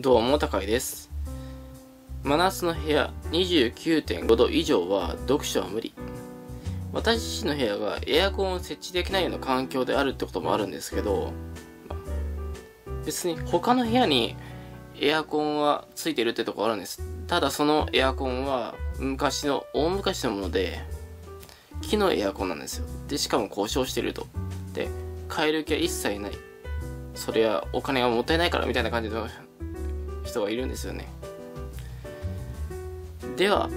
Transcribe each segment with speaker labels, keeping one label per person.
Speaker 1: どうも、高井です。真夏の部屋29.5度以上は読書は無理。私自身の部屋がエアコンを設置できないような環境であるってこともあるんですけど、別に他の部屋にエアコンはついてるってとこあるんです。ただそのエアコンは昔の、大昔のもので、木のエアコンなんですよ。で、しかも故障してると。で、変える気は一切ない。それはお金がもったいないからみたいな感じの人がいるんですよね。では、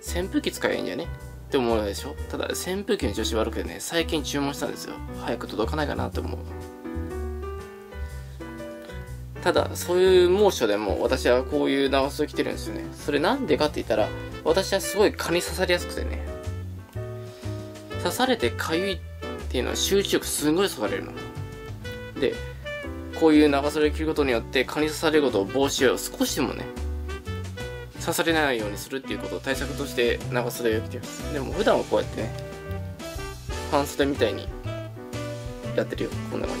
Speaker 1: 扇風機使えばいいんじゃね？って思うでしょ？ただ、扇風機の調子悪くてね、最近注文したんですよ。早く届かないかなって思う。ただ、そういう猛暑でも私はこういう長袖着てるんですよね。それなんでかって言ったら、私はすごい蚊に刺されやすくてね。刺されて痒いっていうのは集中力すんごいそがれるの。で、こういう長袖を着ることによって蚊に刺されることを防止を少しでもね、刺されないようにするっていうことを対策として長袖を着てます。でも普段はこうやってね、半袖みたいにやってるよ。こんな感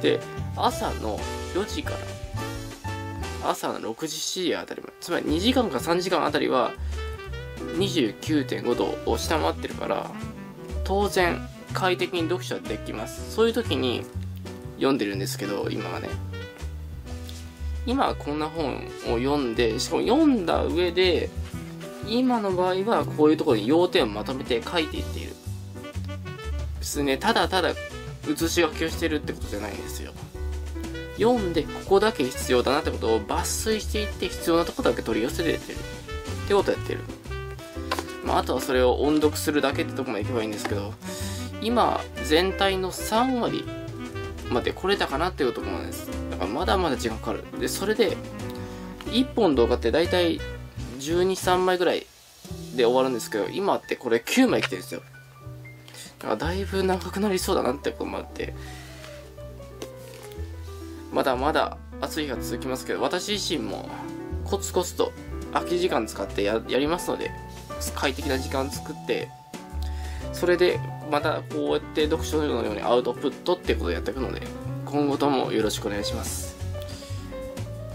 Speaker 1: じで。で、朝の4時から朝の6時7時あたりまで、つまり2時間か3時間あたりは29.5度を下回ってるから、当然快適に読書できます。そういう時に読んでるんですけど、今はね。今はこんな本を読んで、しかも読んだ上で、今の場合はこういうところに要点をまとめて書いていっている。別にね、ただただ写し書きをしてるってことじゃないんですよ。読んでここだけ必要だなってことを抜粋していって必要なとこだけ取り寄せてってる。ってことをやってる。まあ、あとはそれを音読するだけってとこまでいけばいいんですけど、今、全体の3割まで来れたかなっていうところなんです。だからまだまだ時間かかる。で、それで、1本動画って大体12、3枚ぐらいで終わるんですけど、今ってこれ9枚来てるんですよ。だからだいぶ長くなりそうだなってこともあって、まだまだ暑い日が続きますけど、私自身もコツコツと空き時間使ってややりますので、快適な時間作って、それでまたこうやって読書のようにアウトプットってことをやっていくので、今後ともよろしくお願いします。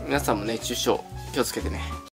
Speaker 1: 皆さんも熱中症気をつけてね。